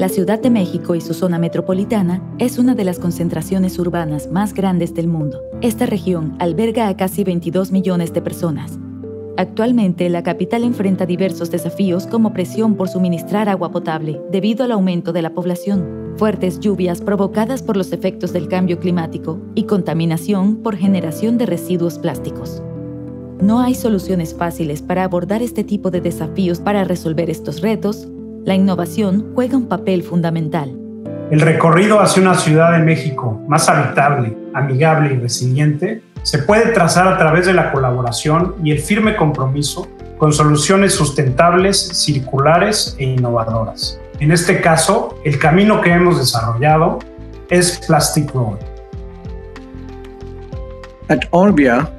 La Ciudad de México y su zona metropolitana es una de las concentraciones urbanas más grandes del mundo. Esta región alberga a casi 22 millones de personas. Actualmente, la capital enfrenta diversos desafíos como presión por suministrar agua potable debido al aumento de la población, fuertes lluvias provocadas por los efectos del cambio climático y contaminación por generación de residuos plásticos. No hay soluciones fáciles para abordar este tipo de desafíos para resolver estos retos, la innovación juega un papel fundamental. El recorrido hacia una Ciudad de México más habitable, amigable y resiliente se puede trazar a través de la colaboración y el firme compromiso con soluciones sustentables, circulares e innovadoras. En este caso, el camino que hemos desarrollado es Plastic Road. At Orbia,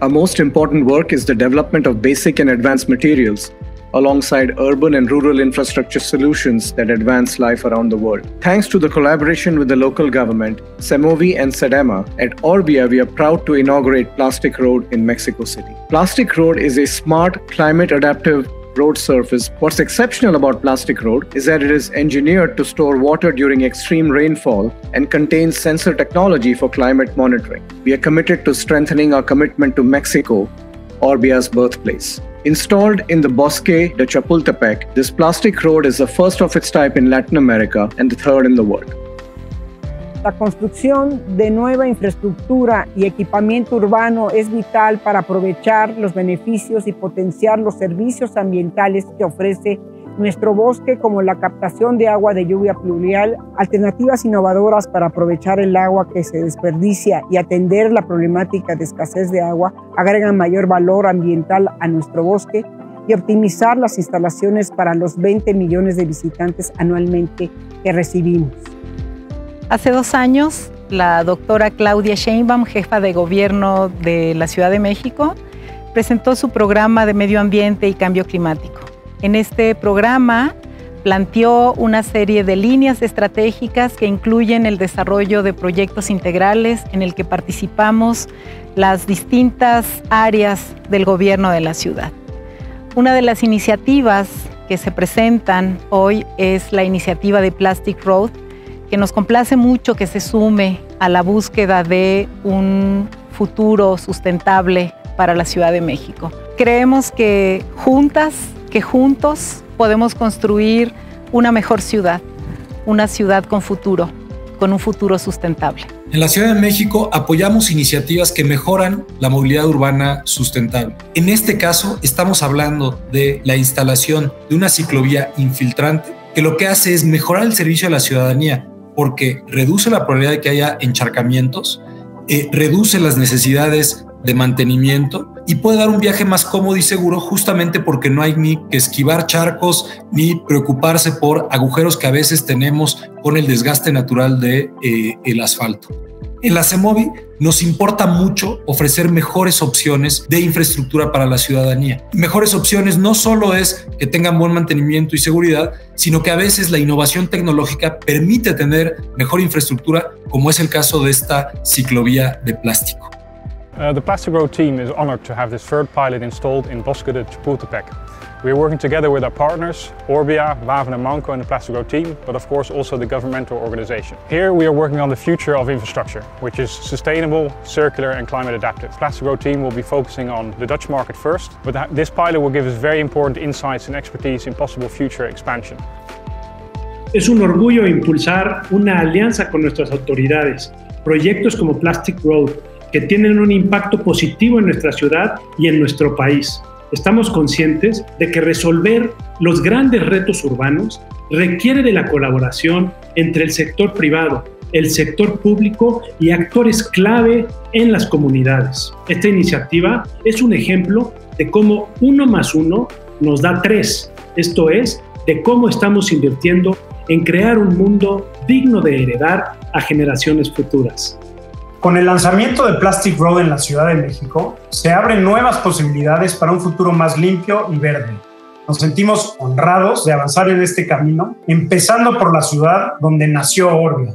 our most important work is the development of basic and advanced materials alongside urban and rural infrastructure solutions that advance life around the world. Thanks to the collaboration with the local government, Semovi and Sedema, at Orbia we are proud to inaugurate Plastic Road in Mexico City. Plastic Road is a smart, climate adaptive road surface. What's exceptional about Plastic Road is that it is engineered to store water during extreme rainfall and contains sensor technology for climate monitoring. We are committed to strengthening our commitment to Mexico, Orbia's birthplace. Installed in the Bosque de Chapultepec, this plastic road is the first of its type in Latin America and the third in the world. La construcción de nueva infraestructura y equipamiento urbano es vital para aprovechar los beneficios y potenciar los servicios ambientales que ofrece nuestro bosque como la captación de agua de lluvia pluvial, alternativas innovadoras para aprovechar el agua que se desperdicia y atender la problemática de escasez de agua, agregan mayor valor ambiental a nuestro bosque y optimizar las instalaciones para los 20 millones de visitantes anualmente que recibimos. Hace dos años, la doctora Claudia Sheinbaum, jefa de gobierno de la Ciudad de México, presentó su programa de medio ambiente y cambio climático. En este programa planteó una serie de líneas estratégicas que incluyen el desarrollo de proyectos integrales en el que participamos las distintas áreas del gobierno de la ciudad. Una de las iniciativas que se presentan hoy es la iniciativa de Plastic Road, que nos complace mucho que se sume a la búsqueda de un futuro sustentable para la Ciudad de México. Creemos que juntas que juntos podemos construir una mejor ciudad, una ciudad con futuro, con un futuro sustentable. En la Ciudad de México apoyamos iniciativas que mejoran la movilidad urbana sustentable. En este caso estamos hablando de la instalación de una ciclovía infiltrante que lo que hace es mejorar el servicio a la ciudadanía porque reduce la probabilidad de que haya encharcamientos, eh, reduce las necesidades de mantenimiento y puede dar un viaje más cómodo y seguro justamente porque no hay ni que esquivar charcos ni preocuparse por agujeros que a veces tenemos con el desgaste natural de eh, el asfalto. En la CEMOVI nos importa mucho ofrecer mejores opciones de infraestructura para la ciudadanía. Mejores opciones no solo es que tengan buen mantenimiento y seguridad, sino que a veces la innovación tecnológica permite tener mejor infraestructura, como es el caso de esta ciclovía de plástico. Uh, the Plastic Road team is honored to have this third pilot installed in Bosque de Chapultepec. We are working together with our partners, Orbia, Waven and Manco and the Plastic Road team, but of course also the governmental organization. Here we are working on the future of infrastructure, which is sustainable, circular and climate adaptive. Plastic Road team will be focusing on the Dutch market first, but this pilot will give us very important insights and expertise in possible future expansion. Es un orgullo impulsar una alianza con nuestras autoridades, proyectos como Plastic Road, que tienen un impacto positivo en nuestra ciudad y en nuestro país. Estamos conscientes de que resolver los grandes retos urbanos requiere de la colaboración entre el sector privado, el sector público y actores clave en las comunidades. Esta iniciativa es un ejemplo de cómo uno más uno nos da tres, esto es, de cómo estamos invirtiendo en crear un mundo digno de heredar a generaciones futuras. Con el lanzamiento de Plastic Road en la Ciudad de México, se abren nuevas posibilidades para un futuro más limpio y verde. Nos sentimos honrados de avanzar en este camino, empezando por la ciudad donde nació Orbia.